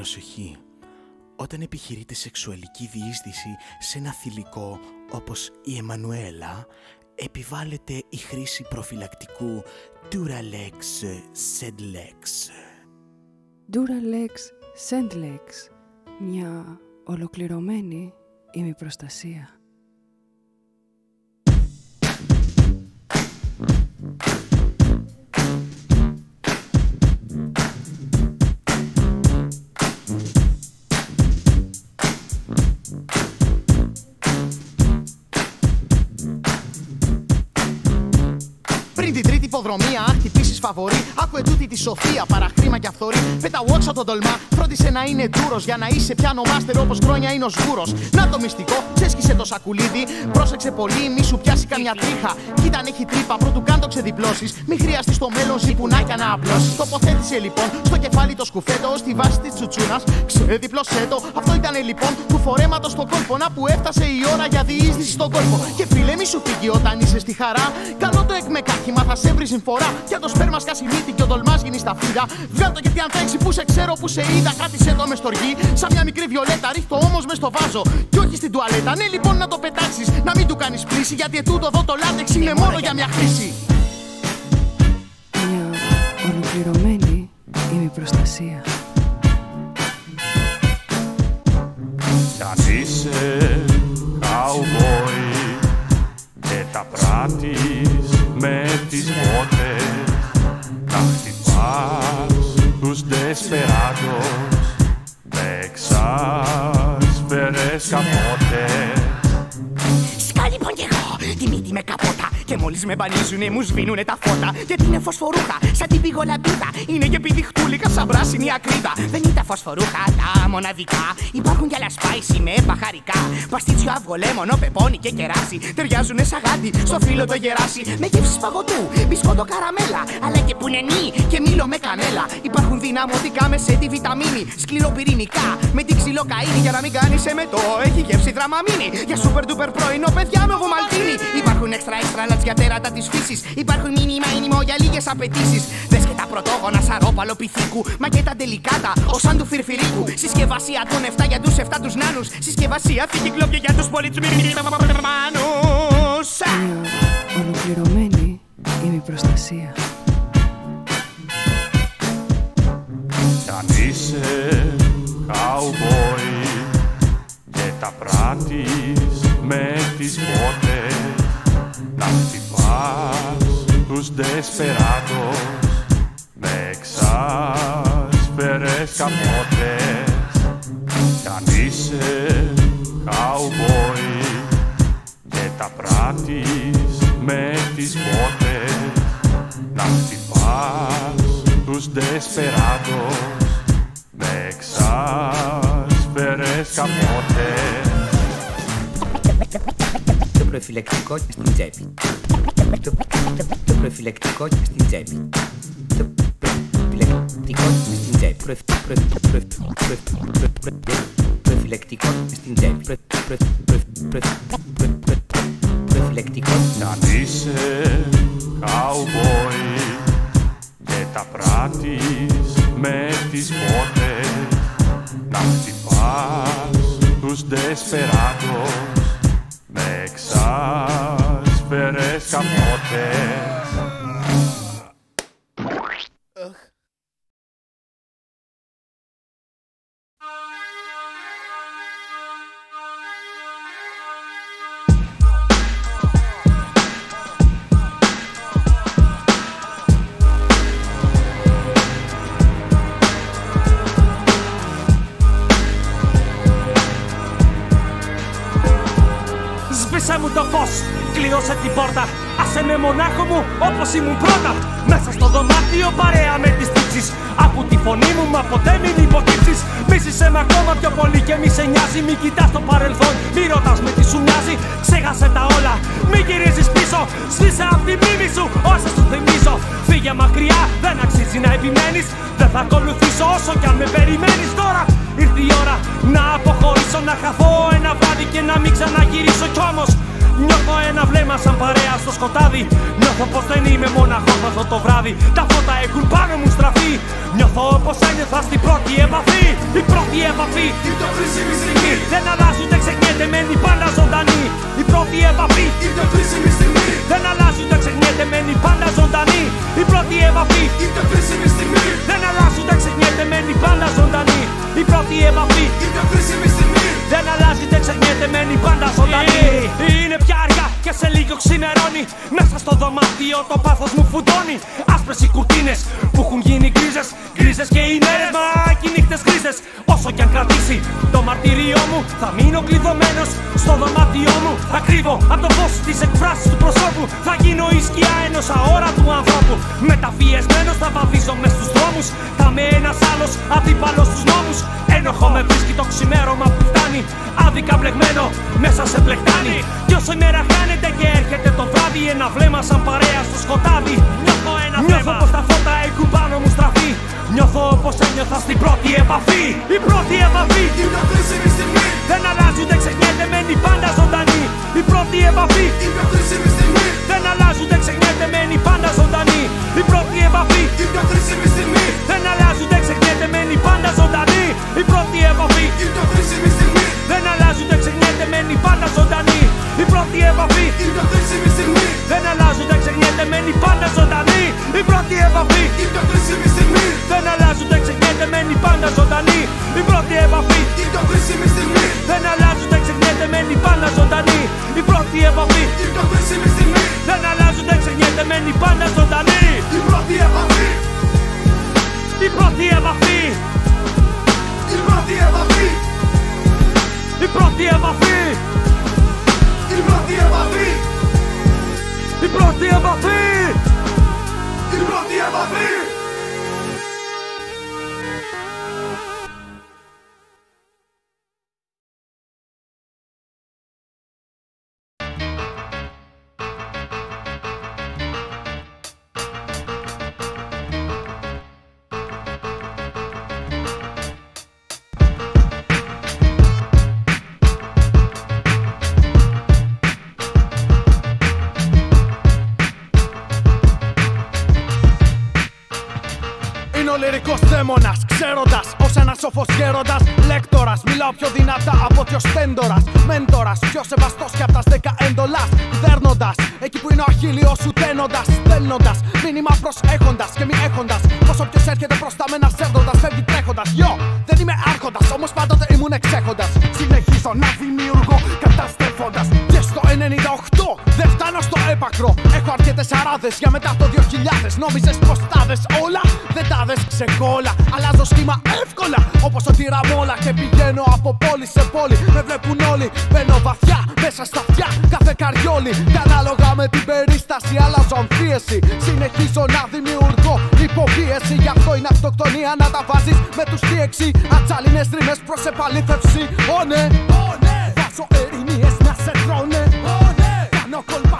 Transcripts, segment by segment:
Προσοχή. Όταν επιχειρείτε σεξουαλική διείσδυση σε ένα θηλυκό όπως η Εμμανουέλα, επιβάλλεται η χρήση προφυλακτικού Duralex Sedlex. Duralex Sendlex. Μια ολοκληρωμένη ημιπροστασία. Πριν την τρίτη υποδρομία, αν χτυπήσει φαβορή, άκουε τούτη τη σοφία, παραχρήμα και αυθορή. Πέτα watch τον τολμά, φρόντισε να είναι ντούρος για να είσαι πιάνο μάστερ όπως χρόνια είναι ο σγούρος. Να το μυστικό, ξέσκισε το σακουλίδι, πρόσεξε πολύ, μη σου πιάσει καμιά τρίχα. Κοίτα αν έχει τρύπα, πρώτου καν το ξεδιπλώσεις. Μη χρειαστείς στο μέλλον ζυπουνάκια να απλώσεις. Τοποθέτησε λοιπόν στο κεφάλι το σκουφέτο, στη βάση της τσουτσούνας. Ξεδιπλώσέ το, αυτό ήταν λοιπόν του φορέματος στο κόλπο. Να που έφτασε η ώρα για διείσδυση στον κόλπο. Και φίλε, μη σου φύγει όταν είσαι στη χαρά. Καλό το εκμεκάχημα θα σε βρει συμφορά. Για το σπέρμα σκάσει μύτη και ο δολμάς γίνει στα φύλλα. Βγάλ το γιατί αν τρέξει που σε ξέρω που σε είδα. Κράτησε το μες στοργή. Σαν μια μικρή βιολέτα ρίχτω όμως μες στο βάζο. Κι όχι στην τουαλέτα. Ναι, λοιπόν να το πετάξεις. Να μην του κάνεις πλήση γιατί ετούτο εδώ το λάτεξ είναι μόνο για μια χρήση. Μια ολοκληρωμένη ημιπροστασία. Κι αν είσαι τη μύτη με καπότα Και μόλις με μπανίζουνε μου σβήνουνε τα φώτα. Γιατί είναι φωσφορούχα σαν την πηγολαμπίδα Είναι και πηδιχτούλικα σαν πράσινη ακρίδα Δεν είναι τα φωσφορούχα τα μοναδικά. Υπάρχουν κι άλλα σπάισι με μπαχαρικά. Παστίτσιο αυγό λέμονο πεπόνι και κεράσι. Ταιριάζουνε σαν γάντι στο φύλλο το γεράσι. Με γεύσεις παγωτού, μπισκότο καραμέλα. Αλλά και πουνενί και μήλο με κανέλα. Υπάρχουν δυναμωτικά με σε τη βιταμίνη Σκληροπυρηνικά με την ξυλοκαΐνη. Για να μην κάνεις εμετό έχει γεύση δραμαμίνη. Για σούπερ ντούπερ πρωινό παιδιά με βομαλτίνη Υπάρχουν έξτρα έξτρα λατς για τέρατα της φύσης. Υπάρχουν μήνυμα ήνυμο για λίγες απαιτήσεις. Δες και τα πρωτόγωνα σαρόπαλο πυθίκου. Μα και τα τελικάτα ως σαν του φιρφυρίκου Συσκευασία των 7 για τους 7 τους νάνους. Συσκευασία κυκλόπια για τους πολιτσμάνους Μια ολοκληρωμένη ημιπροστασία. Κι αν είσαι καουμπόι και τα πράττεις με τις μότες να χτυπάς τους desperados με εξάσφαιρες καπότες Κι αν είσαι καουμπόι και τα πράττεις με τις μότες να χτυπάς τους desperados με εξάσφαιρες καπότες προφυλακτικό στην τσέπη. Το, το, το προφυλακτικό στην τσέπη. Το προφυλακτικό στην τσέπη. Προ, προ, προ, προ, προ, προ, προφυλακτικό στην τσέπη. Προ, προ, προ, προ, προ, προ, προφυλακτικό Κι αν είσαι καουμπόι και τα πράττεις με τις μότες να χτυπάς τους desperados με εξάσφαιρες καπότες Σβήσε μου το φως, κλείωσε την πόρτα. Άσε με μονάχο μου όπως ήμουν πρώτα. Μέσα στο δωμάτιο παρέα με τις τύψεις. Από τη φωνή μου μα ποτέ μην υποκύψεις. Μίσησε με ακόμα πιο πολύ και μη σε νοιάζει. Μη κοιτάς το παρελθόν, μη ρωτάς με τι σου μοιάζει. Ξέχασε τα όλα, μη γυρίζεις πίσω. Σβήσε απ' τη μνήμη σου όσα σου θυμίζω. Φύγε μακριά, δεν αξίζει να επιμένεις. Δεν θα ακολουθήσω όσο κι αν με περιμένεις. Τώρα Ήρθε η ώρα να αποχωρήσω, να χαθώ ένα βράδυ και να μην ξαναγυρίσω. Κι όμως Νιώθω ένα βλέμμα σαν παρέα στο σκοτάδι. Νιώθω πως δεν είμαι μοναχό αυτό το βράδυ. Τα φώτα έχουν πάνω μου στραφεί. Νιώθω όπω ένιωθα στην πρώτη επαφή. Η πρώτη επαφή. Η πιο κρίσιμη στιγμή. Δεν αλλάζει ούτε ξεχνιέται, μένει πάντα ζωντανή. Η πρώτη επαφή. Η πιο κρίσιμη στιγμή. Δεν αλλάζει ούτε ξεχνιέται, μένει πάντα ζωντανή. Η πρώτη επαφή. Η πιο κρίσιμη στιγμή. Δεν αλλάζει ούτε ξεχνιέται, μένει πάντα ζωντανή. Η πρώτη επαφή. Η πιο κρίσιμη στιγμή. Δεν αλλάζει, δεν ξεχνιέται, μένει πάντα ζωντανή. Είναι πια αργά και σε λίγο ξημερώνει. Μέσα στο δωμάτιο το πάθος μου φουντώνει. Άσπρες οι κουρτίνες που έχουν γίνει γκρίζες. Γκρίζες και οι μέρες, μα και οι νύχτες γκρίζες. Όσο κι αν κρατήσει το μαρτύριό μου, θα μείνω κλειδωμένος στο δωμάτιό μου. Θα κρύβω από το φως της εκφράσης του προσώπου. Θα γίνω η σκιά ενός αόρατου ανθρώπου. Μεταφιεσμένος θα βαδίζω μες στους δρόμους. Θα με ένας άλλος αντίπαλος στους νόμους. Ένοχο με βρίσκει το ξημέρωμα που φτάνει. Άδικα μπλεγμένο μέσα σε πλεκτάνι. Κι όσο η μέρα χάνεται και έρχεται το βράδυ, ένα βλέμμα σαν παρέα στο σκοτάδι. Νιώθω ένα Νιώθω πως τα φώτα έχουν πάνω μου στραφεί. Νιώθω πως ένιωθα στην πρώτη επαφή. Η πρώτη επαφή. Η πιο κρίσιμη στιγμή. Δεν αλλάζει ούτε ξεχνιέται, μένει πάντα ζωντανή. Η πρώτη επαφή. Η πιο κρίσιμη στιγμή. Δεν αλλάζει ούτε ξεχνιέται, μένει πάντα ζωντανή. Η πρώτη επαφή. Η πιο κρίσιμη στιγμή. Δεν αλλάζει ούτε ξεχνιέται, μένει πάντα ζωντανή. Η πρώτη επαφή. Η πρώτη επαφή. Η πιο κρίσιμη στιγμή. Δεν αλλάζει ούτε ξεχνιέται, μένει πάντα ζωντανή. Η πρώτη επαφή. Η πιο κρίσιμη στιγμή. Δεν αλλάζει ούτε ξεχνιέται, μένει πάντα ζωντανή. Η πρώτη επαφή. Η πιο κρίσιμη στιγμή. Δεν αλλάζει ούτε ξεχνιέται, μένει πάντα ζωντανή. Η πρώτη επαφή. Η πιο κρίσιμη στιγμή. Δεν αλλάζει ούτε ξεχνιέται, μένει πάντα ζωντανή. Η πρώτη επαφή. Η πρώτη επαφή. Η πρώτη επαφή. Η πρώτη επαφή. Η πρώτη επαφή. Η πρώτη επαφή. Η πρώτη επαφή. Ο λυρικός δαίμονας, ξέροντας ως ένας σοφός γέροντας. Λέκτορας, μιλάω πιο δυνατά από ότι ο στέντορα. Μέντορας, πιο σεβαστός και από τα δέκα έντολα. Δέρνοντας, εκεί που είναι ο αχίλιος σου τένοντας. Στέλνοντας, μήνυμα προσέχοντας και μη έχοντας. Πω όποιο έρχεται προς τα μένα σέρνοντας, φεύγει τρέχοντας. Γιο, δεν είμαι άρχοντας, όμως πάντοτε ήμουν εξέχοντας. Συνεχίζω να δημιουργώ καταστρέφοντα. Και στο 98 δεν φτάνω στο έπακρο. Έχω αρκετές αράδες για μετά το 2000. Νόμιζες πως τα δες όλα, δεν τα δες ξεκόλα. Αλλάζω σχήμα εύκολα όπως ο τυραμόλα. Και πηγαίνω από πόλη σε πόλη. Με βλέπουν όλοι. Μπαίνω βαθιά μέσα στα αυτιά κάθε καριόλι. Και ανάλογα με την περίσταση αλλάζω αμφίεση. Συνεχίζω να δημιουργώ υποπίεση. Γι' αυτό είναι αυτοκτονία να τα βάζεις με τους T6. Ατσάλινες ρήμε προς επαλήθευση. Ω ναι, βάζω ερηνίε να σε τρώνε. Κάνω κόλπα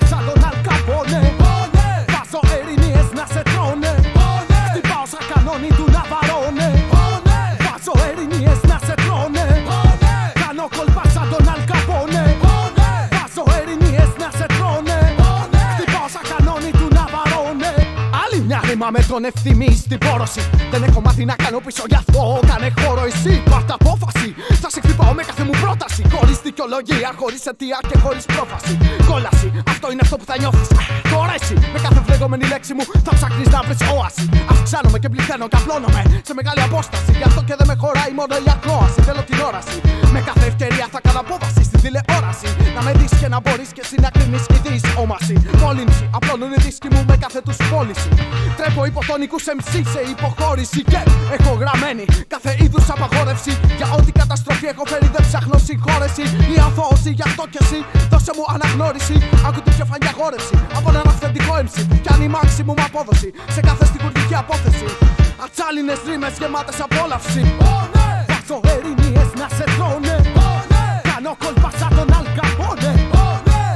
Άλλη μια ρήμα με τον ευθυμή στην πόρωση. Δεν έχω μάθει να κάνω πίσω γι' αυτό. Κάνε χώρο εσύ, πάρτα απόφαση. Θα σε χτυπάω με κάθε μου πρόταση. Χωρίς δικαιολογία, χωρίς αιτία και χωρίς πρόφαση. Κόλαση, αυτό είναι αυτό που θα νιώθεις. Τώρα εσύ, με κάθε φλεγόμενη λέξη μου, θα ψάχνεις να βρεις όαση. Αυξάνομαι και πληθαίνω και απλώνομαι σε μεγάλη απόσταση. Γι' αυτό και δεν με χωράει μόνο η ακρόαση. Θέλω την όραση. Με κάθε ευκαιρία θα κάνω απόβαση στην τηλεόραση. Να με δεις και να μπορείς και εσύ να κρίνεις η όμαση. Μόλυνση, απλώνουν οι δίσκοι μου με κάθε τους πώληση. Τρέπω υποτονικού MC σε υποχώρηση και έχω γραμμένη κάθε είδους απαγόρευση. Για ό,τι καταστροφή έχω φέρει δεν ψάχνω συγχώρεση ή αθώωση. Γι' αυτό κι εσύ δώσε μου αναγνώριση. Άκου την πιο φανιά γόρευση από έναν αυθεντικό MC. Κι αν η maximum απόδοση σε κάθε στιγουργική απόθεση. Ατσάλινες ρήμες γεμάτες απόλαυση. Βάζω ερηνίε να σε τρώνε. Κάνω κόλπα σαν τον Αλκαπόνε.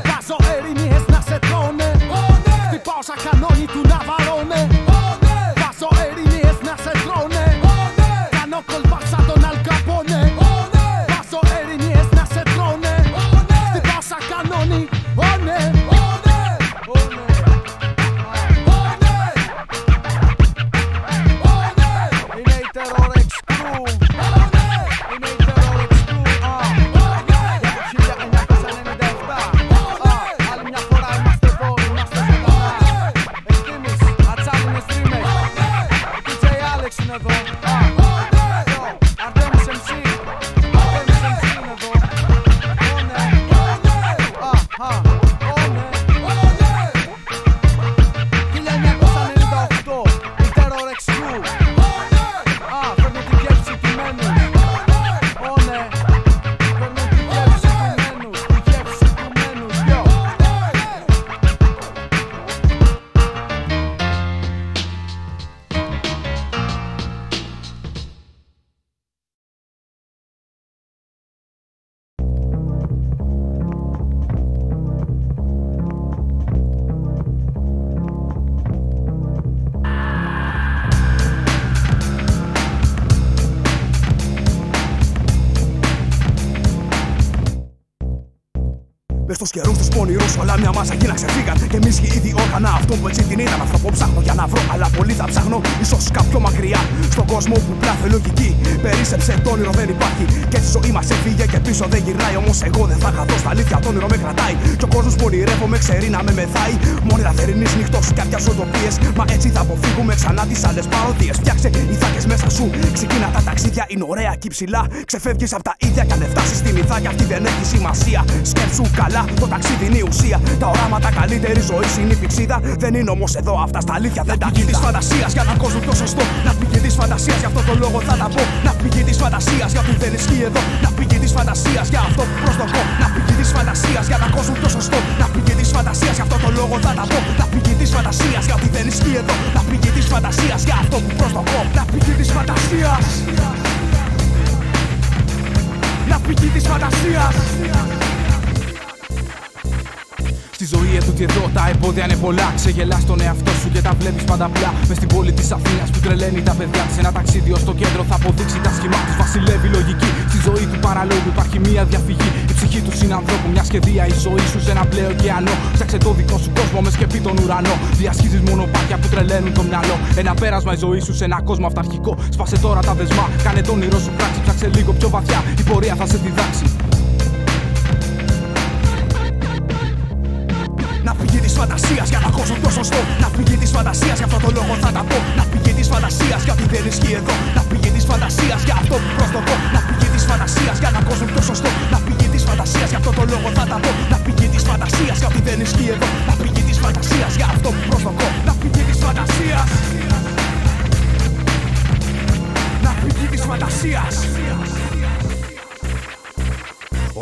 Βάζω ερηνίε να σε τρώνε. Χτυπάω σαν κανόνι του να είναι ωραία και ψηλά. Ξεφεύγεις από τα ίδια και αν δεν φτάσεις στην ηθάκια αυτή δεν έχεις σημασία. Σκέψου καλά, το ταξίδι είναι η ουσία. Τα οράματα καλύτερη ζωή είναι η πηξίδα. Δεν είναι όμως εδώ αυτά στα αλήθεια δεν τα τη φαντασίας για να κόσμο το σωστό. Να πηγαίνει της φαντασίας για αυτό το λόγο θα τα πω. Να πηγαίνει της φαντασίας γιατί δεν ισχύει εδώ. Να πηγαίνει της φαντασίας για αυτό που προσδοκώ. Να πηγαίνει της φαντασίας για να κόσμο το σωστό. Να πηγαίνει της φαντασίας για αυτό το λόγο θα τα πω. Να πηγαίνει της φαντασίας γιατί δεν ισχύει εδώ. Να πηγαίνει της φαντασίας για αυτό που προσδοκώ. Να πηγαίνει της φαντασίας. Να πηγαίνει της φαντασίας. Στη ζωή ετούτη εδώ τα εμπόδια είναι πολλά. Ξεγελάς τον εαυτό σου και τα βλέπεις πάντα απλά. Μες στην πόλη της Αθήνας που τρελαίνει τα παιδιά της. Ένα ταξίδι ω το κέντρο θα αποδείξει τα σχήμα τους. Βασιλεύει λογική. Στη ζωή του παραλόγου υπάρχει μία διαφυγή. Η ψυχή του ανθρώπου μια σχεδία. Η ζωή σου σε ένα μπλε ωκεανό. Φτιάξε το δικό σου κόσμο με σκεπή τον ουρανό. Διασχίζεις μονοπάτια που τρελαίνουν το μυαλό. Ένα πέρασμα η ζωή σου σε ένα κόσμο αυταρχικό. Σπάσε τώρα τα δεσμά. Κάνε τον όνειρό σου πράξη. Ψάξε λίγο πιο βαθιά. Η πορεία θα σε διδάξει. Να πηγεί της φαντασίας για να ακούσω το σωστό. Να πηγεί της φαντασίας για αυτό το λόγο θα τα πω. Να πηγεί της φαντασίας γιατί δεν ισχύει εδώ. Να πηγεί της φαντασίας για αυτό που προσδοκώ. Να πηγεί της φαντασίας για να ακούσω το σωστό. Να πηγεί της φαντασίας για αυτό το λόγο θα τα πω. Να πηγεί της φαντασίας γιατί δεν ισχύει εδώ. Να πηγεί της φαντασίας για αυτό που προσδοκώ. Να πηγεί της φαντασίας. Να πηγεί της φαντασίας.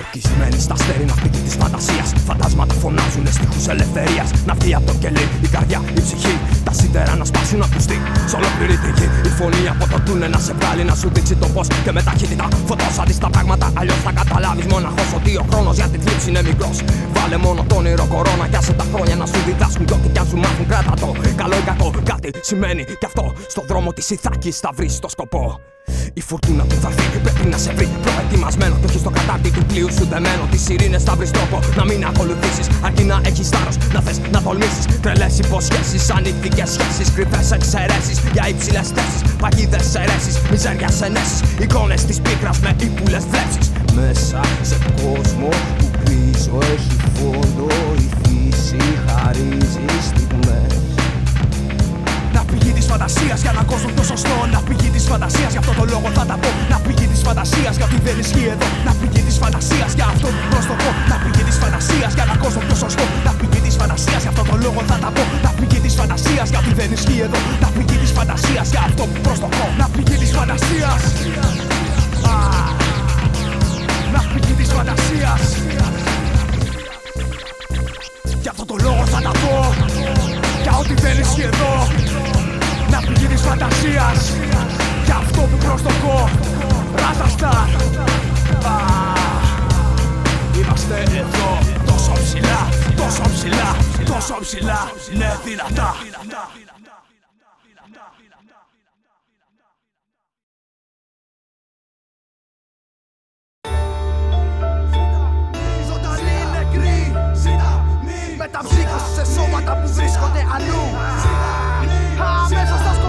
Ό,τι σημαίνει στα στέρι να φύγει της φαντασίας. Φαντάσματα φωνάζουν στίχους ελευθερίας. Να βγει από το κελί η καρδιά, η ψυχή. Τα σίδερα να σπάσουν να ακουστεί. Σ' ολόκληρη τη γη. Η φωνή από το τούνε να σε βγάλει να σου δείξει το πώ. Και με ταχύτητα φωτόσα τη τα πράγματα. Αλλιώς θα καταλάβεις μοναχός ότι ο χρόνος για τη θλίψη είναι μικρός. Βάλε μόνο τον όνειρο κορώνα κι άσε τα χρόνια να σου διδάσκουν. Κι ό,τι κι αν σου μάθουν, κράτα το. Καλό ή κακό, κάτι σημαίνει κι αυτό. Στο δρόμο της Ιθάκης θα βρεις το σκοπό. Η φουρτούνα που θα φύγει πρέπει να σε βρει προετοιμασμένο. Το έχεις στο κατάρτι του πλοίου σου δεμένο. Τις ειρήνε θα βρεις τρόπο να μην ακολουθήσεις. Αρκεί να έχεις θάρρος να θες να τολμήσεις. Τρελές υποσχέσεις, ανήθικες σχέσεις. Κρυφές εξαιρέσεις για υψηλές θέσεις. Παγίδες αιρέσεις, μιζέριας ενέσεις. Εικόνες της πίκρας με ύπουλες βλέψεις. Μέσα σε κόσμο που πίσω έχει φόντο η φύση χαρίζει στιγμές να πηγεί της φαντασίας για να κόσμο το σωστό. Να πηγεί της φαντασίας για αυτό το λόγο θα τα πω. Να πηγεί της φαντασίας γιατί δεν ισχύει εδώ. Να πηγεί της φαντασίας για αυτό που προσδοκώ. Να πηγεί της φαντασίας για να κόσμο το σωστό. Να πηγεί της φαντασίας για αυτό το λόγο θα τα πω. Να πηγεί της φαντασίας γιατί δεν ισχύει εδώ. Να πηγεί της φαντασίας για αυτό που προσδοκώ. Να πηγεί της φαντασίας. Να πηγεί της φαντασίας. Για αυτό το λόγο θα τα πω Για ό,τι δεν ισχύει εδώ Να πηγεί της φαντασίας. Για αυτό που προσδοκώ Ράζαστα Είμαστε εδώ τόσο ψηλά Τόσο ψηλά, τόσο ψηλά. Ναι δυνατά. Μεταψύχωση σε σώματα που βρίσκονται αλλού Μέσα στα σκοτάδια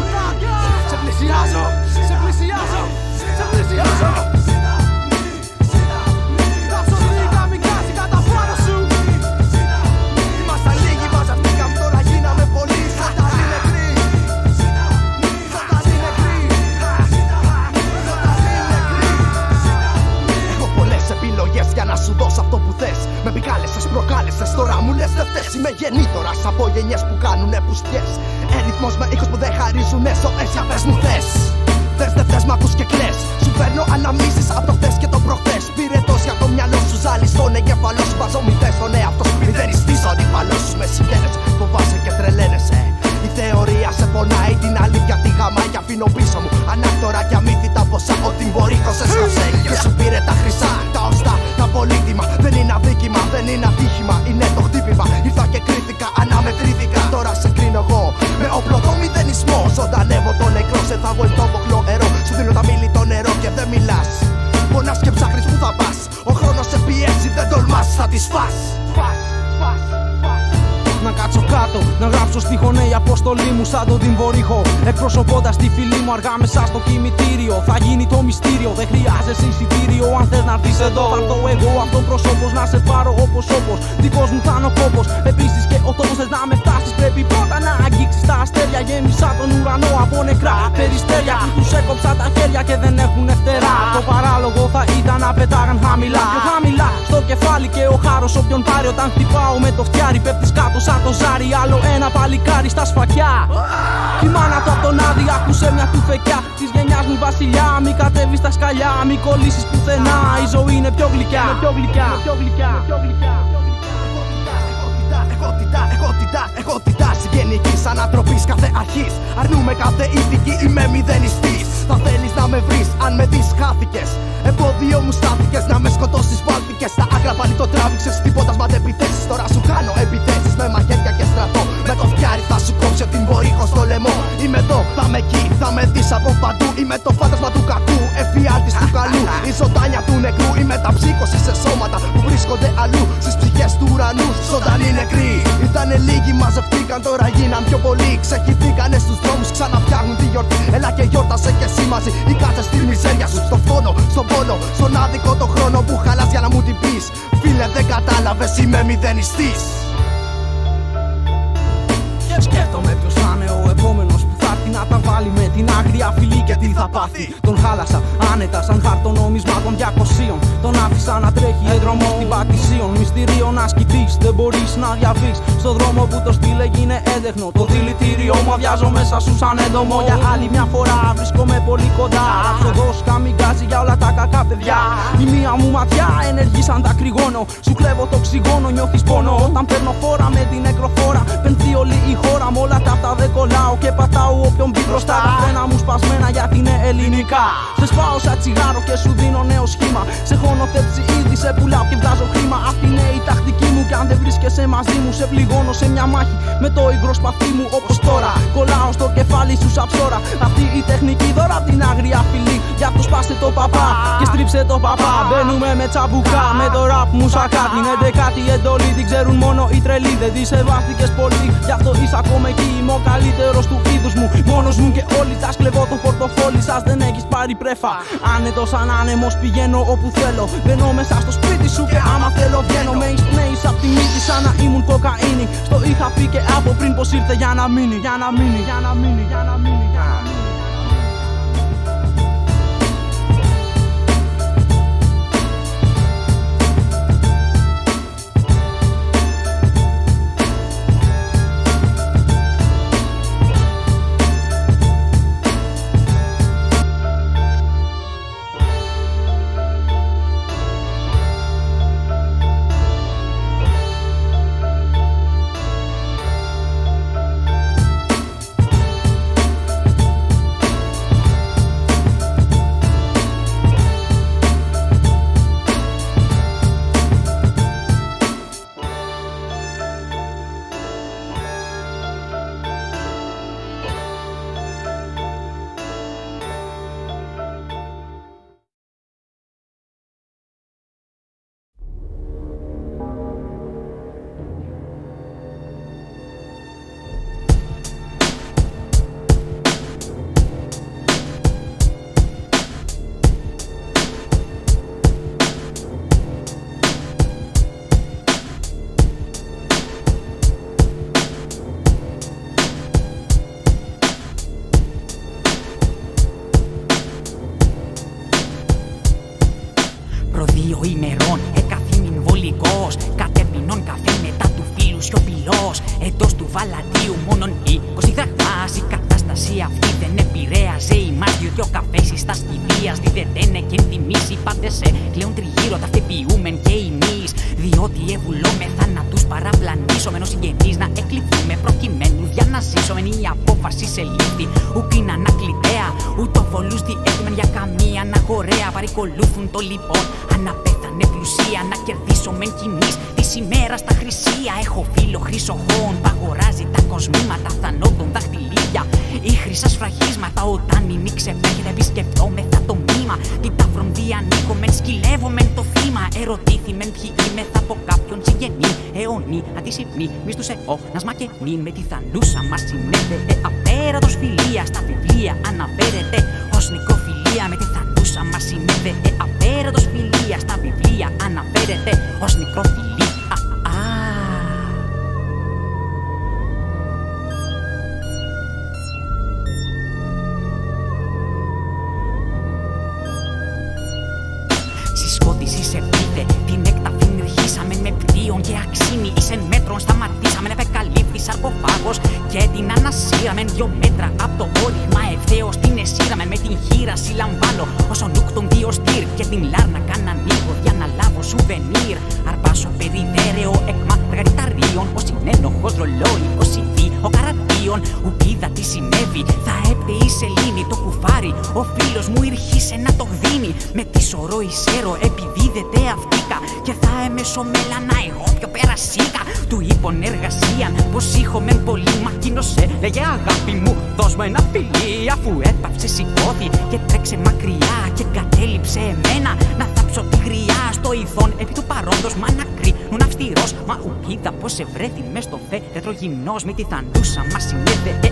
νεκρά περιστέρια. Τους έκοψα τα χέρια και δεν έχουν φτερά. Το παράλογο θα ήταν να πετάγαν χαμηλά. Πιο χαμηλά στο κεφάλι και ο χάρος όποιον πάρει όταν χτυπάω με το φτιάρι. Πέφτεις κάτω σαν το ζάρι. Άλλο ένα παλικάρι στα σφακιά. Η μάνα του απ' τον άδει, άκουσε μια τουφεκιά της γενιάς μου βασιλιά. Μη κατέβεις στα σκαλιά, μη κολλήσεις πουθενά. Η ζωή είναι πιο γλυκιά. Πιο γλυκιά. Πιο γλυκιά. Πιο γλυκιά. Εγότητα, εγότητα, εγότητα συγγενικής ανατροπής κάθε αρχής. Αρνούμε κάθε ηθική, είμαι μηδενιστής. Θα θέλεις να με βρεις, αν με δεις, χάθηκες. Εμπόδιο μου στάθηκες να με σκοτώσεις, βάλθηκε. Στα άκρα πάλι το τράβηξες. Τίποτα μα επιθέσει. Τώρα σου κάνω επιθέσει με μαχαίρια και στρατό. Με το φτιάρι θα σου κόψω την βορύχο στο λαιμό. Είμαι εδώ, θα με εκεί, θα με δεις από παντού. Είμαι το φάντασμα του κακού, εφιάλτης του καλού. Η ζωντάνια του νεκρού, είμαι τα ψύχωση σε σώματα που βρίσκονται αλλού. Στις ψυχές του ουρανού, ζωντανοί νεκροί. Ήτανε λίγοι, μαζευτήκαν τώρα γίναν πιο πολλοί. Ξεχυθήκανε στους δρόμους, ξαναφτιάχνουν τη γιορτή. Έλα και γιόρτασε και εσύ μαζί. Ή κάθε στη μιζέρια σου, στο φόνο, στον πόνο. Στον άδικο το χρόνο που χαλάς για να μου την πεις. Φίλε, δεν κατάλαβες, είμαι μηδενιστής. Σκέφτομαι ποιος θα είναι ο επόμενος που θα έρθει να τα βάλει με την άγρια φυλή και τι θα πάθει. Τον χάλασα άνετα σαν χαρτονόμισμα των 200. Τον άφησα να τρέχει δρόμο στην Πατησίων. Μυστηρίο να σκητεί, δεν μπορείς να διαβείς. Στο δρόμο που το στυλ έγινε έντεχνο. Το δηλητήριό μου αδειάζω μέσα σου σαν έντομο. Για άλλη μια φορά βρίσκομαι πολύ κοντά. Ραψοδό καμιγκάζει για όλα τα κακά παιδιά. Η μία μου ματιά ενεργεί σαν τα κρυγόνο. Σου κλέβω το οξυγόνο, νιώθεις πόνο. Όταν παίρνω φόρα με την νεκροφόρα. Πενθεί όλη η χώρα με όλα τα αυτά δεν κολλάω και πατάω όποιον μπει μπροστά. Τα φρένα μου σπασμένα γιατί είναι ελληνικά. Σε σπάω σαν τσιγάρο και σου δίνω νέο σχήμα. Σε χώνω θέψη ήδη, σε πουλάω και βγάζω χρήμα. Αυτή είναι η τακτική μου και αν δεν βρίσκεσαι μαζί μου, σε πληγώνω σε μια μάχη με το υγρό σπαθί μου όπως τώρα. Κολλάω στο κεφάλι σου σαν ψώρα. Αυτή η τεχνική δώρα απ' την άγρια φυλή. Για αυτό σπάσε το παπά και στρίψε το παπά. Μπαίνουμε με τσαμπουκά με το ραπ μου σακά. Την εντεκάτη εντολή την ξέρουν μόνο οι τρελοί. Δεν τη σεβάστηκες πολύ, γι' αυτό είσαι ακόμα εκεί. Είμαι ο καλύτερος του είδους μου. Μόνος μου και όλοι τα σκλεβώ το πορτοφόλι σας. Δεν έχεις πάρει πρέφα. Άνετος σαν άνεμο πηγαίνω όπου θέλω. Μπαίνω μέσα στο σπίτι σου και άμα θέλω βγαίνω. Με εισπνέει απ' τη μύτη σαν να ήμουν κοκαίνη. Στο είχα πει και από πριν πως ήρθε για να μείνει. Για να μείνει, για να μείνει, για να μείνει, για να μείνει. Παρικολούθουν το λοιπόν Αναπέθανε πλουσία να κερδίσω μεν κοινής Της ημέρας τα χρυσία έχω φίλο χρυσοχών. Που αγοράζει τα κοσμήματα θανόντων δαχτυλίδια Ή χρυσά σφραγίσματα όταν η νύχη ξεπέχεται επισκεπτόμεθα το μήμα Τι τάφρον διανοίγομεν σκυλεύομεν το θύμα. Ερωτήθημεν ποιοι είμαι θα από κάποιον συγγενή. Αιώνι αντισυπνή μίστουσε ο Νασμά και μην με τη θανούσα μας συνέδεται. Απέραντος φιλία. Στα βιβλία αναφέρεται ως νικοφιλία με τη θανούσα μας συνέδεται. Απέραντο φιλία στα βιβλία αναφέρεται ως νικροφιλία. Α, α. Συσκότηση σε πίτε, την έκταφη ρχίσαμε με πτήων και αξίνη. Εις εν μέτρων σταματήσαμε να επεκαλύφθη σαρκοφάγος και την ανασύραμε δυο μέτρα μου, δώσ' μου ένα φιλί αφού έπαψε σηκώθη και τρέξε μακριά και κατέληψε εμένα να θάψω τη γριά στο ειδόν. Επί του παρόντος μα να κρίνουν αυστηρός μα ουπίδα πως ευρέθη μες στο θέρετρο γυμνός με τη θανούσα μα συνέδεται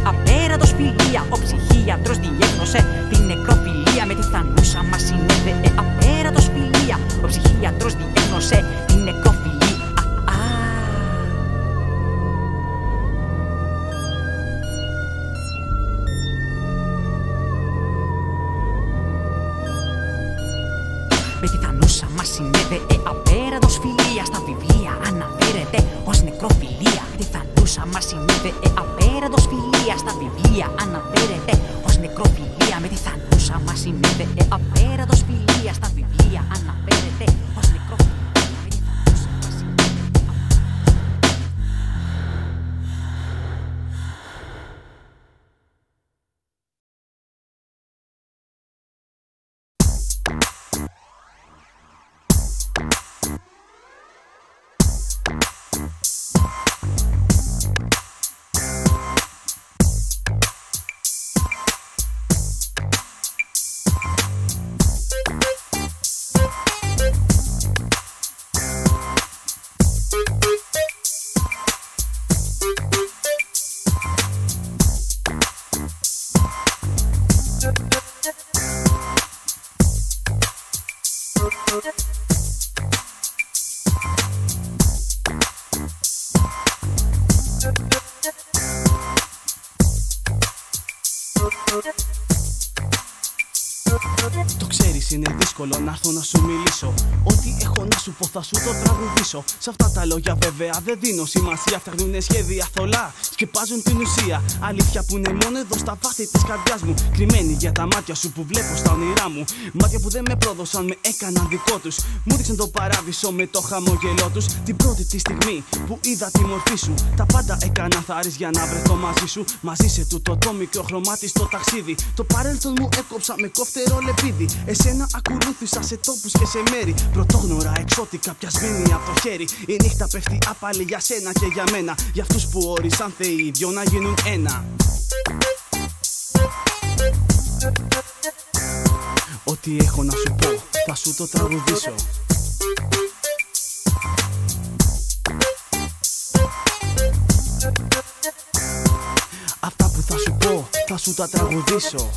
είναι δύσκολο να έρθω να σου μιλήσω. Ό,τι έχω να σου πω θα σου το τραγουδήσω. Σ' αυτά τα λόγια βέβαια δεν δίνω σημασία. Φτιάχνουνε σχέδια θολά, σκεπάζουν την ουσία. Αλήθεια που είναι μόνο εδώ στα βάθη της καρδιάς μου. Κρυμμένη για τα μάτια σου που βλέπω στα όνειρά μου. Μάτια που δεν με πρόδωσαν, με έκαναν δικό τους. Μου δείξαν το παράδεισο με το χαμογελό τους. Την πρώτη τη στιγμή που είδα τη μορφή σου Τα πάντα έκανα θάρρης για να βρεθώ μαζί σου. Μαζί σε τούτο το μικρό χρωμάτιστο ταξίδι. Το παρέλθον μου έκοψα με κοφτερό λεπίδι. Εσένα ακολούθησα σε τόπους και σε μέρη. Πρωτόγνωρα εξώτικα πιασμένη από το χέρι. Η νύχτα πέφτει άπαλη για σένα και για μένα. Για αυτούς που όρισαν θεοί οι δυο να γίνουν ένα. Ό,τι έχω να σου πω θα σου το τραγουδήσω. Αυτά που θα σου πω θα σου τα τραγουδήσω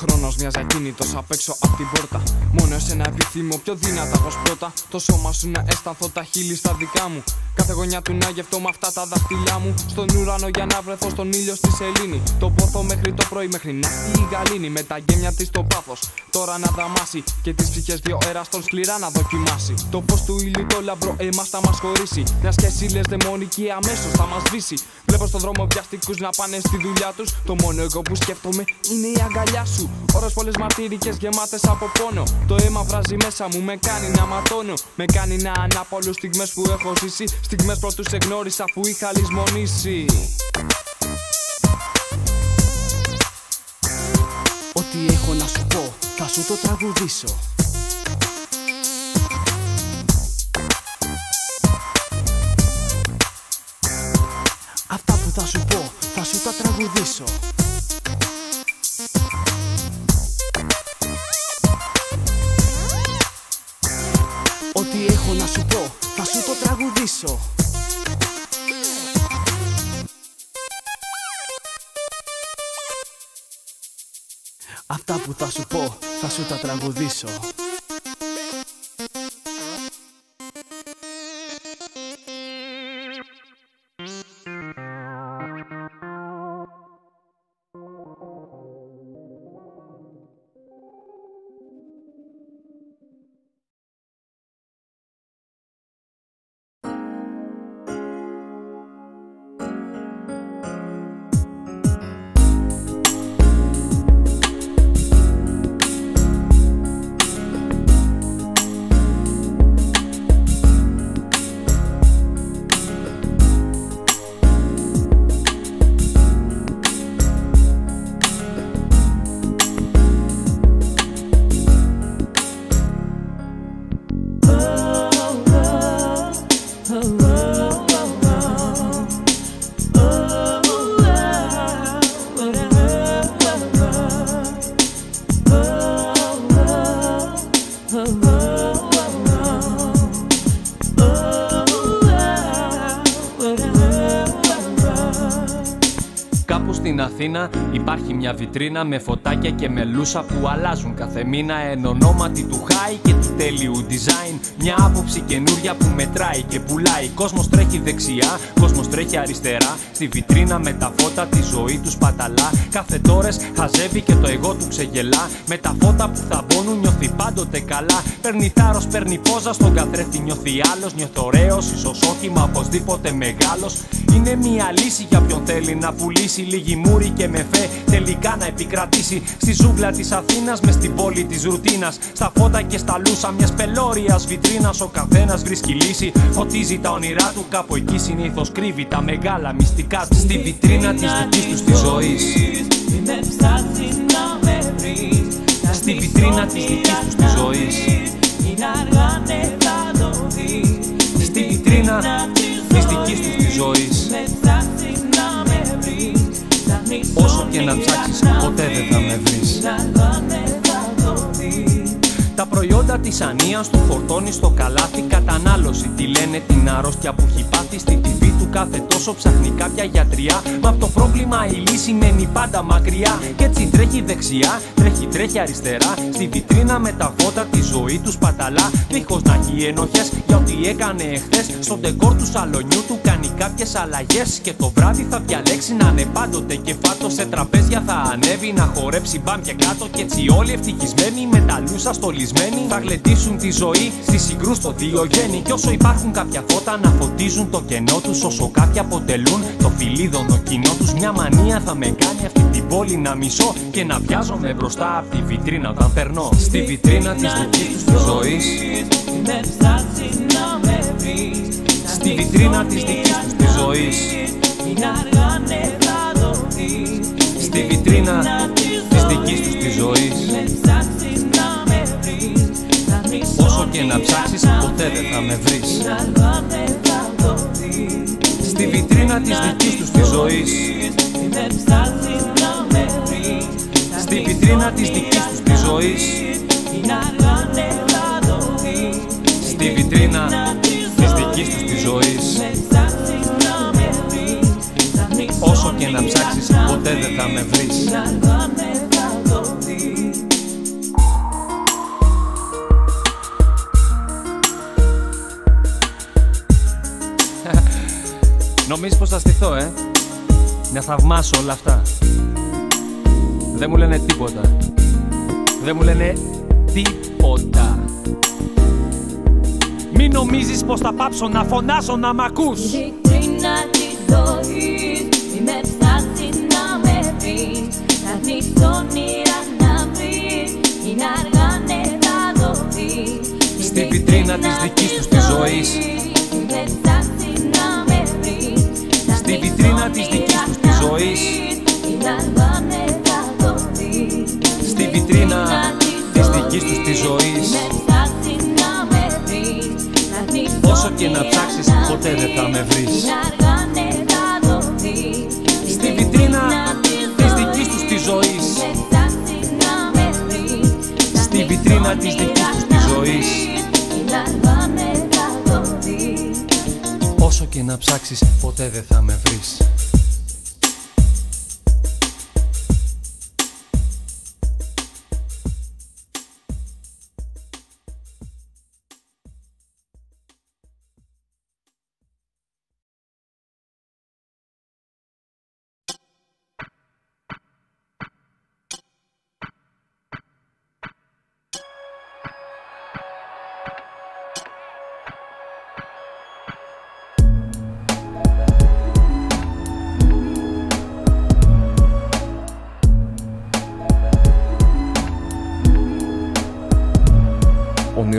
χρόνος μοιάζει ακίνητος απ' έξω απ' την πόρτα. Μόνο εσένα επιθυμώ πιο δυνατά πως πρώτα. Το σώμα σου να αισθανθώ τα χείλη στα δικά μου. Κάθε γωνιά του να γευτώ με αυτά τα δάχτυλά μου. Στον ουρανό για να βρεθώ στον ήλιο στη σελήνη. Το πόθο μέχρι το πρωί μέχρι να έρθει η γαλήνη. Με τα γέμια της το πάθος τώρα να δαμάσει. Και τις ψυχές δύο εραστών σκληρά να δοκιμάσει. Το φως του ήλιου το λαμπρό εμάς θα μας χωρίσει. Μια και εσύ λες δαιμονική αμέσως θα μας σβήσει. Βλέπω στον δρόμο βιαστικούς να πάνε στη δουλειά τους. Το μόνο εγώ που σκέφτομαι είναι η αγκαλιά σου. Ώρες πολλές μαρτύρικε γεμάτες από πόνο. Το αίμα βράζει μέσα μου, με κάνει να ματώνω. Με κάνει να αναπολώ στιγμές που έχω ζήσει. Στιγμές πρώτους σε γνώρισα που είχα λησμονήσει. Ό,τι έχω να σου πω θα σου το τραγουδήσω Αυτά που θα σου πω θα σου τα τραγουδήσω θα σου πω, θα σου τα τραγουδήσω Αθήνα υπάρχει μια βιτρίνα με φωτάκια και μελούσα που αλλάζουν κάθε μήνα. Εν ονόματι του high και του τέλειου design. Μια άποψη καινούρια που μετράει και πουλάει. Κόσμος τρέχει δεξιά, κόσμος τρέχει αριστερά. Στη βιτρίνα με τα φώτα τη ζωή τους παταλά. Κάθε τόρες χαζεύει και το εγώ του ξεγελά. Με τα φώτα που θα μπώνουν νιώθει πάντοτε καλά. Παίρνει θάρρος, παίρνει πόζα στον καθρέφτη νιώθει άλλος. Νιώθει ωραίος, ίσως όχι, μα οπωσδήποτε μεγάλος. Είναι μια λύση για ποιον θέλει να πουλήσει λίγη μούρη και με φε. Τελικά να επικρατήσει στη ζούγκλα της Αθήνας μες στην πόλη της ρουτίνας. Στα φώτα και στα λούσα μιας πελώριας βιτρίνας ο καθένας βρίσκει λύση. Φωτίζει τα όνειρά του, κάπου εκεί συνήθως κρύβει τα μεγάλα μυστικά του. Στη βιτρίνα της δικής τους της ζωής. Είναι ψάχνει να με βρεις Στη βιτρίνα της δικής τους της ζωής. Είναι αργά ναι θα το δεις Στη βιτρίνα της δικής τους να ψάξεις, ποτέ δεν θα με βρεις. Τα προϊόντα της ανίας του φορτώνεις στο καλάθι κατανάλωση. Τι λένε την αρρώστια που έχει πάθει στη TV του κάθε τόσο ψάχνει κάποια γιατριά. Μα από το πρόβλημα η λύση μένει πάντα μακριά. Και έτσι τρέχει δεξιά, τρέχει τρέχει αριστερά. Στη βιτρίνα με τα φώτα τη ζωή τους παταλά. Δίχως να έχει ενοχές για ό,τι έκανε εχθές. Στο ντεκόρ του σαλονιού του κάνει κάποιες αλλαγές. Και το βράδυ θα διαλέξει να είναι πάντοτε κεφάτο. Σε τραπέζια θα ανέβει να χορέψει μπαμ και κάτω. Και έτσι όλοι ευτυχισμένοι με τα λούσα στολισμένοι θα γλεντήσουν τη ζωή στη συγκρού στο διογέννη. Και όσο υπάρχουν κάποια φώτα να φωτίζουν το κενό τους, όσο κάποια αποτελούν το φιλίδωνο κοινό τους, μια μανία θα με κάνει αυτή την πόλη να μισώ και να βιάζομαι μπροστά από τη βιτρίνα όταν περνώ. Στη βιτρίνα της δικής τους της ζωής. Είναι ψάχνει να με βρει Στη βιτρίνα της δικής τους της ζωής. Είναι αργά ναι θα το δεις Στη βιτρίνα της δικής τους της ζωής. Και να ψάξεις, ποτέ δεν θα με βρεις. Είναι αργά ναι θα το δεις Στη βιτρίνα της δικής τους της ζωής. Είναι ψάχνει να με βρει Στη βιτρίνα της δικής τους της ζωής. Είναι αργά ναι θα το δεις Στη βιτρίνα της δικής τους της ζωής. Με ψάχνει να με βρει Ψάχνεις Όσο και να ψάξεις, ποτέ δεν θα με βρεις. Νομίζεις πως θα στηθώ, ε; Να θαυμάσω όλα αυτά. Δεν μου λένε τίποτα. Δεν μου λένε τίποτα. Μην νομίζεις πως θα πάψω να φωνάσω να μ' ακούς. Βιτρίνα της ζωής Είναι ψάχνει να με βρεις Ψάχνεις όνειρα να βρεις Είναι αργά ναι θα το δεις Στη βιτρίνα της δικής τους της ζωής. Βιτρίνα της δικής τους της ζωής. Είναι ψάχνει να με βρεις Ψάχνεις Όσο και να ψάξεις, ποτέ δεν θα με βρεις. Είναι αργά ναι θα το δεις Στη βιτρίνα της δικής τους της ζωής. Με ψάχνει να με βρεις Στη βιτρίνα της δικής τους της ζωής. Είναι αργά ναι θα το και να ψάξεις ποτέ δεν θα με βρεις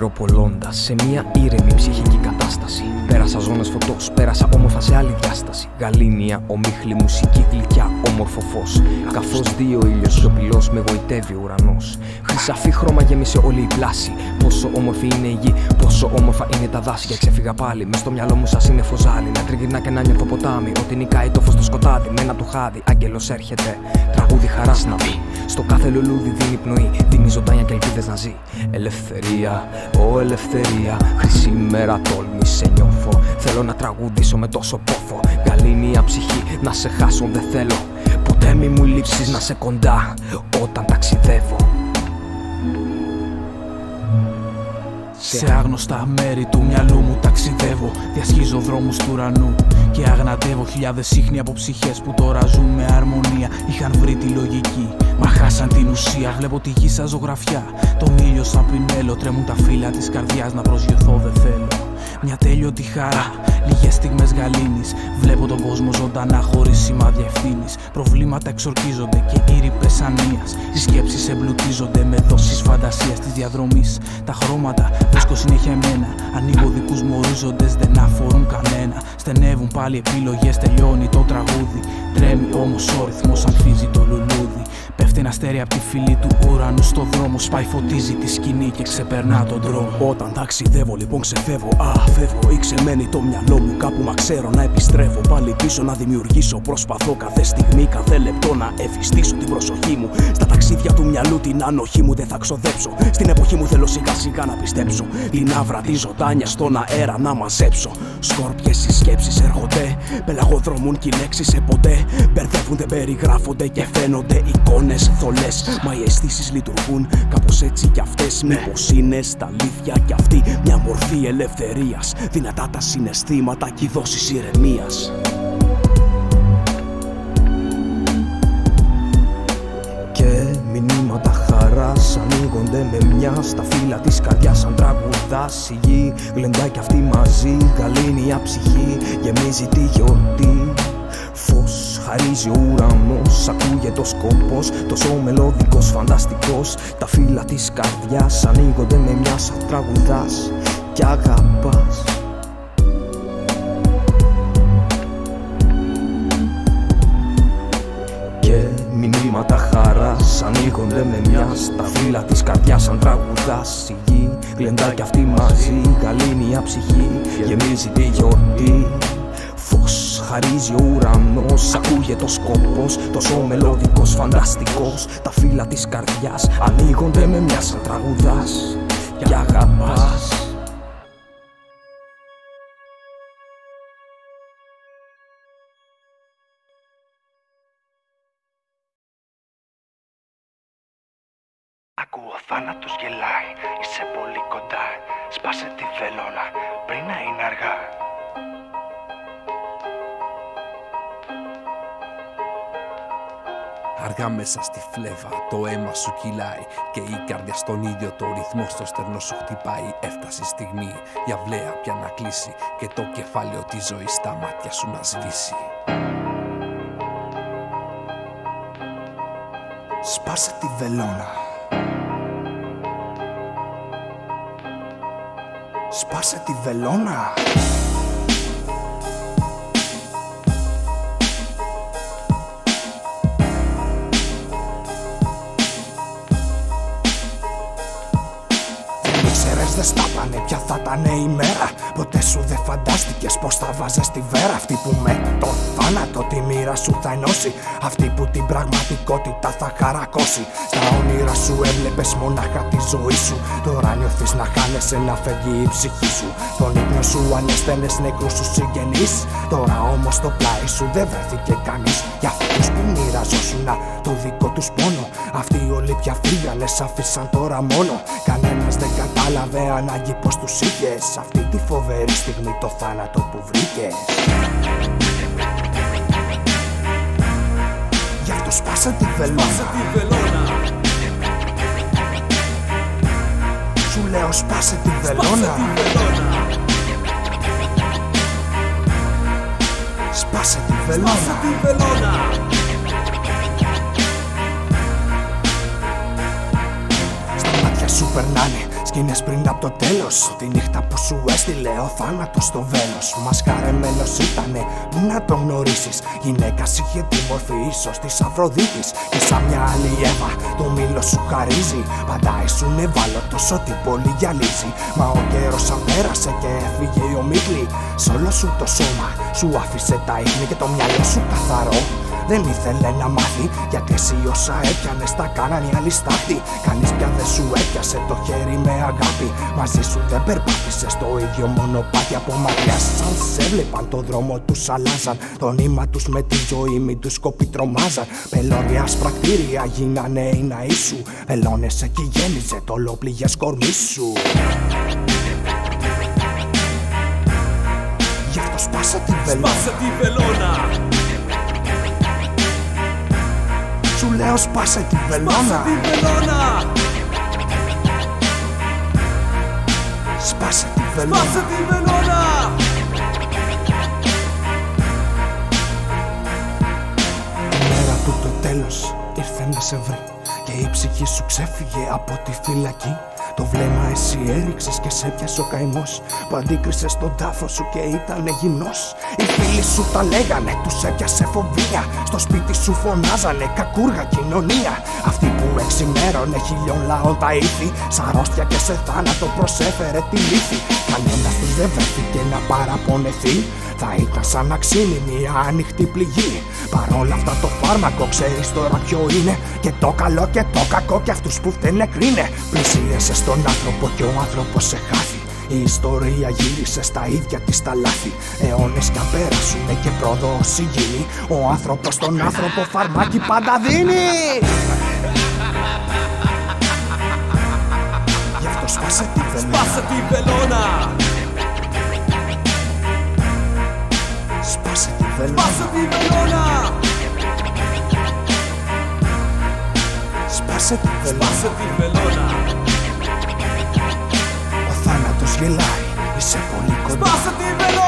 Ονειροπολώντα σε μια ήρεμη ψυχική κατάσταση. Πέρασα ζώνες φωτός, πέρασα όμορφα σε άλλη διάσταση. Γαλήνια, ομίχλη, μουσική, γλυκιά, όμορφο φως. Καθώς δύο ήλιος σιωπηλό με γοητεύει ο ουρανός. Χρυσαφή χρώμα γέμισε όλη η πλάση. Πόσο όμορφη είναι η γη, πόσο όμορφα είναι τα δάση. Και ξεφύγα πάλι μες στο μυαλό μου σα είναι φωζάλι. Να τριγυρνά και να νιώθω ποτάμι. Ότι νικάει το φως στο σκοτάδι. Με ένα του χάδι, άγγελος έρχεται. Τραγούδι χαράς να πει. Στο κάθε λουλούδι δίνει πνοή. Δίνει ζωντάνια και ελπίδε να ζει. Ελευθερία, Ω ελευθερία, χρυσή μέρα τόλμη σε νιώθω Θέλω να τραγουδήσω με τόσο πόθο Γαλήνια ψυχή, να σε χάσω δεν θέλω Ποτέ μη μου λείψεις να σε κοντά όταν ταξιδεύω Σε άγνωστα μέρη του μυαλού μου ταξιδεύω Διασχίζω δρόμους του ουρανού Και αγνατεύω χιλιάδες ίχνη από ψυχές που τώρα ζουν με αρμονία. Είχαν βρει τη λογική, μα χάσαν την ουσία. Βλέπω τη γη σαν ζωγραφιά, τον ήλιο σαν πινέλο Τρέμουν τα φύλλα της καρδιάς να προσγειωθώ δεν θέλω μια τέλειωτη χαρά, λίγες στιγμές γαλήνης. Βλέπω τον κόσμο ζωντανά χωρίς σημάδια ευθύνη. Προβλήματα εξορκίζονται και ήρυπε ανία. Οι σκέψεις εμπλουτίζονται με δόσεις φαντασίας της διαδρομής. Τα χρώματα βρίσκω συνέχεια εμένα. Ανοίγω δικούς μου ορίζοντες, δεν αφορούν κανένα. Στενεύουν πάλι επιλογές, τελειώνει το τραγούδι. Τρέμει όμως ο ρυθμός, ανθίζει το λουλούδι. Πέφτει ένα αστέρι από τη φυλή του ουρανού στο δρόμο. Σπάει, φωτίζει τη σκηνή και ξεπερνά τον δρόμο. Όταν ταξιδεύω, λοιπόν ξεφεύγω. Α, φεύγω ή ξεμένει το μυαλό μου κάπου. Μα ξέρω να επιστρέφω πάλι πίσω να δημιουργήσω. Προσπαθώ κάθε στιγμή, κάθε λεπτό να εφιστήσω την προσοχή μου. Στα ταξίδια του μυαλού την ανοχή μου δεν θα ξοδέψω. Στην εποχή μου θέλω σιγά σιγά να πιστέψω. Την άβρα τη ζωντάνια στον αέρα να μαζέψω. Σκόρπιες οι σκέψεις έρχονται. Πελαγοδρομούν κι οι λέξεις σε ποτέ. Μπερδεύουν, δεν περιγράφονται και φαίνονται εικόνες θολές. Μα οι αισθήσεις λειτουργούν κάπως έτσι κι αυτές. Μήπως είναι στα αλήθεια κι αυτή μια μορφή ελευθερία. Δυνατά τα συναισθήματα και οι δόσεις ηρεμίας. Και μηνύματα χαράς ανοίγονται με μια στα φύλλα της καρδιάς. Σαν τραγουδάς η γη γλεντά κι αυτή μαζί. Γαλήνια ψυχή γεμίζει τη γιορτή. Φως χαρίζει ο ουρανός Ακούγεται ο σκοπός Τόσο μελωδικός φανταστικός. Τα φύλλα της καρδιάς Ανοίγονται με μια σαν τραγουδάς Κι αγαπάς. Και μηνύματα χαράς Ανοίγονται με μια στα φύλλα της καρδιάς Σαν τραγουδάς. Η γη Γλεντά κι αυτή μαζί Γαλήνια ψυχή Γεμίζει τη γιορτή. Φως χαρίζει ο ουρανός Ακούγεται ο σκοπός Τόσο μελωδικός φανταστικός. Τα φύλλα της καρδιάς Ανοίγονται με μια σαν τραγουδάς. Κι αγαπάς μέσα στη φλέβα. Το αίμα σου κυλάει Και η καρδιά στον ίδιο το ρυθμό στο στερνό σου χτυπάει. Έφτασε η στιγμή για βλέα πια να κλείσει Και το κεφάλαιο της ζωής στα μάτια σου να σβήσει. Σπάσε τη βελόνα. Σπάσε τη βελόνα Ήξερες δεν στάπανε ποια θα ήταν η μέρα Ποτέ σου δεν φαντάστηκες σκέφτηκες πως θα βάζες στη βέρα. Αυτή που με το θάνατο τη μοίρα σου θα ενώσει. Αυτή που την πραγματικότητα θα χαρακώσει. Στα όνειρα σου έβλεπες μονάχα τη ζωή σου. Τώρα νιώθεις να χάνεσαι να φεύγει η ψυχή σου. Στον ύπνο σου ανέστενες νεκρούς σου συγγενείς. Τώρα όμως το πλάι σου δεν βρέθηκε κανείς. Για αυτούς που μοιραζόσουν το δικό τους πόνο. Αυτοί όλοι πια φύγανε, σ' άφησαν τώρα μόνο. Κανένας δεν κατάλαβε ανάγκη πως τους είχες. Αυτή τη φοβερή στιγμή το θάνατο που βρήκες. Γι' αυτό σπάσε τη βελόνα. Σου λέω σπάσε τη βελόνα. Σπάσε τη βελόνα. Στα μάτια σου περνάνε σκηνές πριν από το τέλος. Τη νύχτα που σου έστειλε ο θάνατος στο βέλος. Μας χαρεμένος ήτανε που να το γνωρίσεις. Γυναίκα είχε τη μορφή ίσως της Αφροδίτης. Και σαν μια άλλη Εύα το μήλο σου χαρίζει. Πάντα ήσουν ευάλωτος ό,τι πολύ γυαλίζει. Μα ο καιρός σαν πέρασε και έφυγε η ομίχλη Σ' όλο σου το σώμα σου άφησε τα ίχνη και το μυαλό σου καθαρό δεν ήθελε να μάθει Γιατί εσύ όσα έπιανες τα κάνανε οι άλλοι στάχτη Κανείς πια δεν σου έπιασε το χέρι με αγάπη. Μαζί σου δεν περπάτησε στο ίδιο μονοπάτι Από μακριά. Σαν σε έβλεπαν το δρόμο τους αλλάζαν Το νήμα τους με τη ζωή μη τους κόπη τρομάζαν. Πελώρια σπρακτήρια γίνανε οι ναοί σου. Ελώνες εκεί γέννησε το ολοπληγές κορμί σου. Γι' αυτό σπάσε τη βελόνα. Σπάσε τη βελόνα Σου λέω σπάσε τη βελόνα. Τη βελόνα. Σπάσε τη βελόνα. Σπάσε τη βελόνα. Τη μέρα του το τέλος ήρθε να σε βρει Και η ψυχή σου ξέφυγε από τη φυλακή το βλέμμα εσύ έριξες και σε πιάσε ο καημός. Που αντίκρισες στον τάφο σου και ήταν γυμνός. Οι φίλοι σου τα λέγανε, τους έπιασε φοβία. Στο σπίτι σου φωνάζανε κακούργα κοινωνία. Αυτή που εξημέρωνε χιλιών λαών τα ήθη Σ' αρρώστια και σε θάνατο προσέφερε τη λύθη Κανένας τους δεν βρέθηκε να παραπονεθεί. Θα ήταν σαν να ξύνει μια ανοιχτή πληγή. Παρόλα αυτά το φάρμακο ξέρεις τώρα ποιο είναι. Και το καλό και το κακό και αυτούς που φταίνε κρίνε. Πλησίεσαι στον άνθρωπο και ο άνθρωπος σε χάθη. Η ιστορία γύρισε στα ίδια της τα λάθη. Αιώνες κι αν πέρασουνε και προδόση γίνει Ο άνθρωπος στον άνθρωπο φαρμάκι πάντα δίνει σπάσε τη βελόνα. Σπάσε τη βελόνα. Σπάσε τη βελόνα. Σπάσε τη βελόνα. Σπάσε τη βελόνα. Σπάσε τη βελόνα. Ο θάνατος γελάει Είσαι πολύ κοντά. Σπάσε τη βελόνα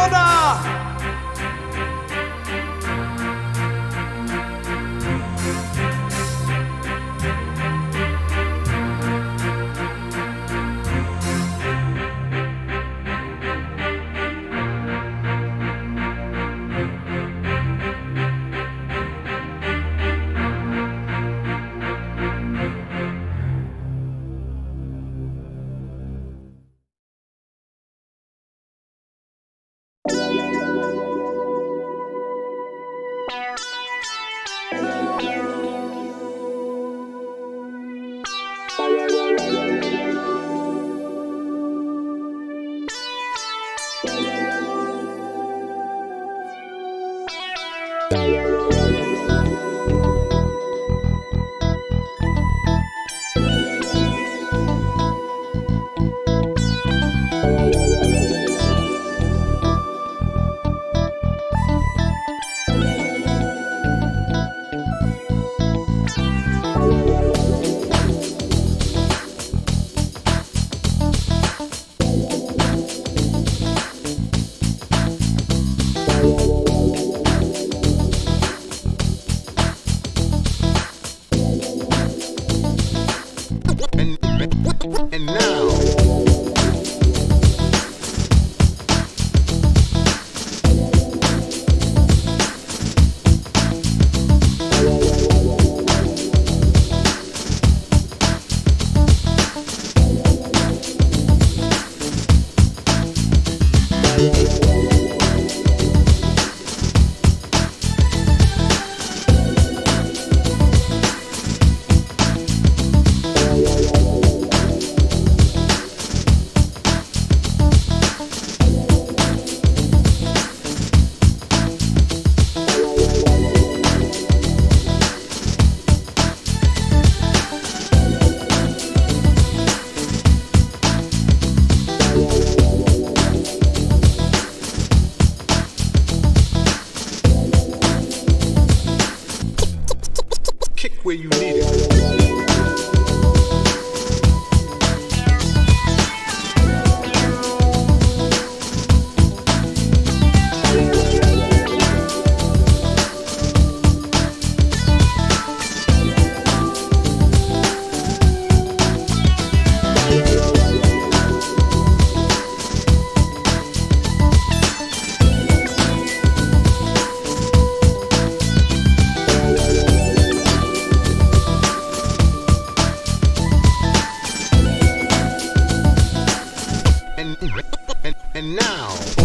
And, and, now,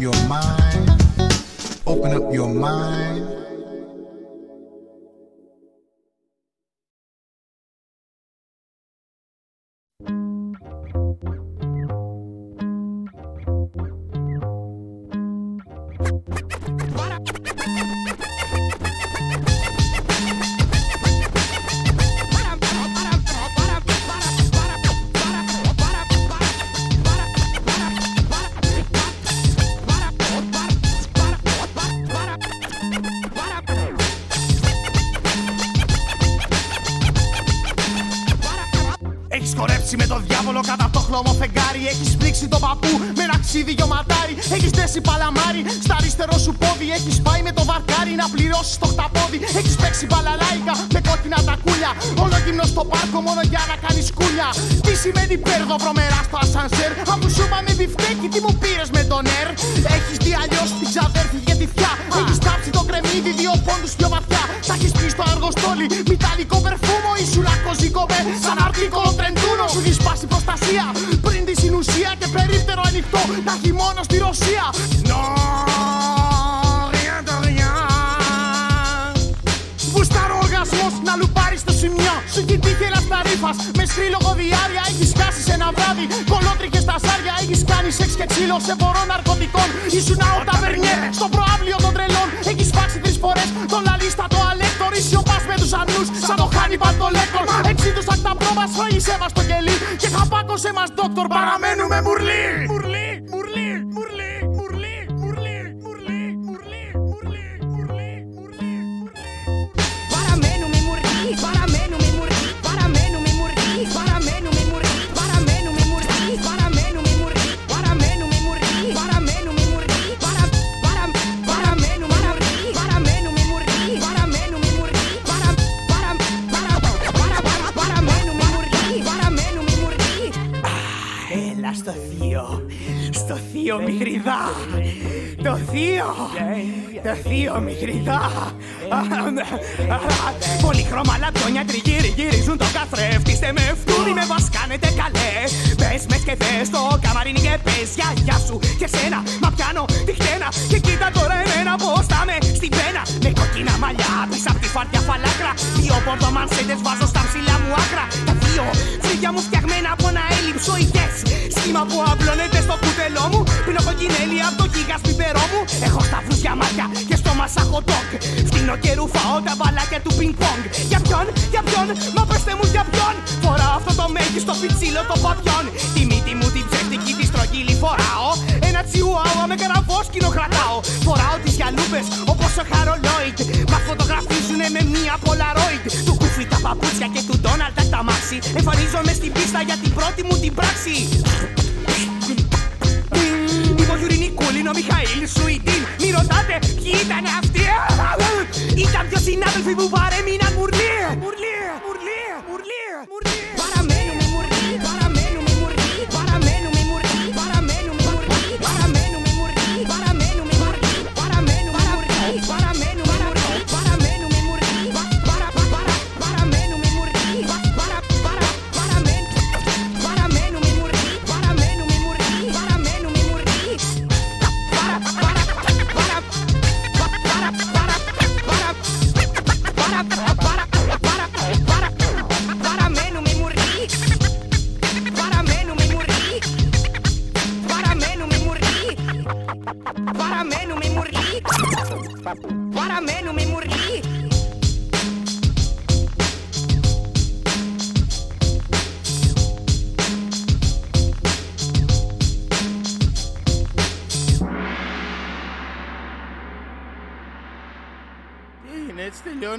your mind. Open up your mind. Με ένα ξύδι ματάρι. Έχεις δέσει παλαμάρι στα αριστερό σου πόδι. Έχεις πάει με το βαρκάρι να πληρώσεις το χταπόδι. Έχεις παίξει μπαλαλάικα με κόκκινα τακούλια. Όλο γυμνό στο πάρκο μόνο για να κάνεις κούλια. Τι σημαίνει πέρδο βρωμερά στο ασανσέρ. Αφού σου είπαμε μπιφτέκι, τι μου πήρες με τον ερ. Έχεις δει αλλιώς την ξαδέρφη για τη φιά. Έχεις τάψει το κρεμμύδι δύο πόντους πιο βαθιά. Τα έχεις πει στο αργοστόλι, μηταλικό περφούμο. Ήσουν ακοζικό με σαν αρτικό τρεντούνο. Ανοιχτό. Να έχει μόνο στη Ρωσία. No, rien de rien. Γουστάρω οργασμός να λουπάρεις στο σημείο. Σου έχει τύχει ελασταρίφα με σκρίλογο διάρκεια. Έχεις χάσει σε ένα βράδυ. Κολότριχες στα σάρια. Έχεις κάνει σεξ και ξύλο σε πορό ναρκωτικών. Ήσουν out ταβερνιέ στο προάβλιο των τρελών. Έχεις φάξει τρεις φορές το λαλίστα το αλέκτορ. Σιωπά με τους ανούς σαν το χάνει παντολέκτορ. Έξι τους ακτα πρόβα φράγισέ μας το κελί. Και χαπάκωσε μας ντόκτορ. Παραμένουμε μουρλί. Μουρλί, clear. Θείο μυχριδά. Το θείο, το θείο μυχριδά. Πολύχρωμα λαπιόνια τριγύρι γυρίζουν το καθρέφτη. Είστε με φτούρι, με βασκάνετε καλέ. Πες μες και θες το καμαρίνι και πες για γεια σου και σένα. Μα πιάνω τη χτένα και κοίτα τώρα εμένα πως θα με στην πένα. Με κόκκινα μαλλιά πίσω απ' τη φάρτια φαλάκρα. Δύο πορτομανσέτες βάζω στα ψηλά μου άκρα. Τα δύο φρύδια μου φτιαγμένα από ένα έλλειψο ηγές. Σχήμα που απλώνεται στο κουτελό μου. Πίνω κοκκινέλι από το γίγας πιπερό μου. Έχω σταυρούς για μάτια και στο μασάχο ντοκ. Φτύνω και ρουφάω τα μπαλάκια του πινκ πονγκ. Για ποιον, για ποιον, μα πέστε μου Για ποιον. Φοράω αυτό το μέγιστο πιτσίλο το παπιόν. Τη μύτη μου την ψεύτικη τη στρογγύλη φοράω. Ένα τσιουάουα με καραβόσκινο κρατάω. Φοράω τις γιαλούπες όπως ο Χαρολόιτ. Μα φωτογραφίζουνε με μία Polaroid. Του κουφί τα παπούτσια και του Ντόναλτ τα μάξι Εμφανίζομαι στην πίστα για την πρώτη μου την πράξη Μιχαήλ Σουηδίν Μη ρωτάτε ποιοι ήταν αυτοί. Ήταν δυο συνάδελφοι που παρέμειναν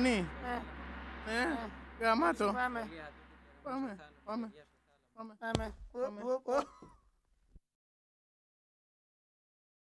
έτσι τελειώνει. Ε, γαμάτο. Πάμε. Πάμε, πάμε. Πάμε. Πάμε.